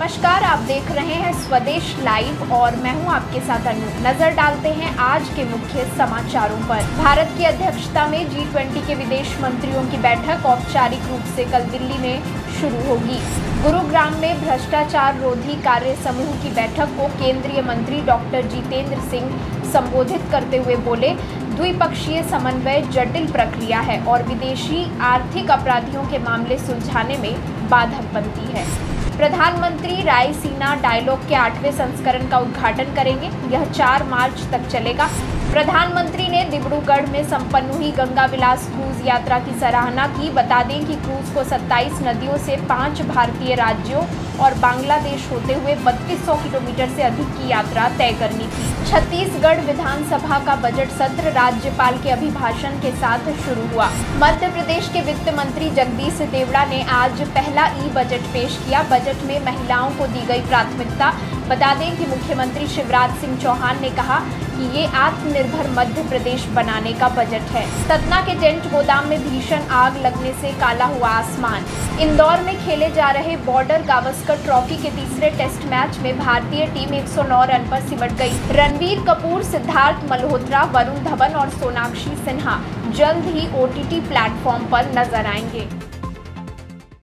नमस्कार, आप देख रहे हैं स्वदेश लाइव और मैं हूँ आपके साथ अनु। नज़र डालते हैं आज के मुख्य समाचारों पर। भारत की अध्यक्षता में जी ट्वेंटी के विदेश मंत्रियों की बैठक औपचारिक रूप से कल दिल्ली में शुरू होगी। गुरुग्राम में भ्रष्टाचार रोधी कार्य समूह की बैठक को केंद्रीय मंत्री डॉक्टर जितेंद्र सिंह संबोधित करते हुए बोले, द्विपक्षीय समन्वय जटिल प्रक्रिया है और विदेशी आर्थिक अपराधियों के मामले सुलझाने में बाधक बनती है। प्रधानमंत्री रायसीना डायलॉग के आठवें संस्करण का उद्घाटन करेंगे। यह 4 मार्च तक चलेगा। प्रधानमंत्री ने डिब्रूगढ़ में संपन्न हुई गंगा विलास क्रूज यात्रा की सराहना की। बता दें कि क्रूज को 27 नदियों से पाँच भारतीय राज्यों और बांग्लादेश होते हुए 3200 किलोमीटर से अधिक की यात्रा तय करनी थी। छत्तीसगढ़ विधानसभा का बजट सत्र राज्यपाल के अभिभाषण के साथ शुरू हुआ। मध्य प्रदेश के वित्त मंत्री जगदीश देवड़ा ने आज पहला ई बजट पेश किया। बजट में महिलाओं को दी गई प्राथमिकता। बता दें कि मुख्यमंत्री शिवराज सिंह चौहान ने कहा कि ये आत्मनिर्भर मध्य प्रदेश बनाने का बजट है। सतना के जेंट गोदाम में भीषण आग लगने से काला हुआ आसमान। इंदौर में खेले जा रहे बॉर्डर गावस्कर ट्रॉफी के तीसरे टेस्ट मैच में भारतीय टीम 109 रन पर सिमट गई। रणबीर कपूर, सिद्धार्थ मल्होत्रा, वरुण धवन और सोनाक्षी सिन्हा जल्द ही ओटीटी प्लेटफॉर्म पर नज़र आएँगे।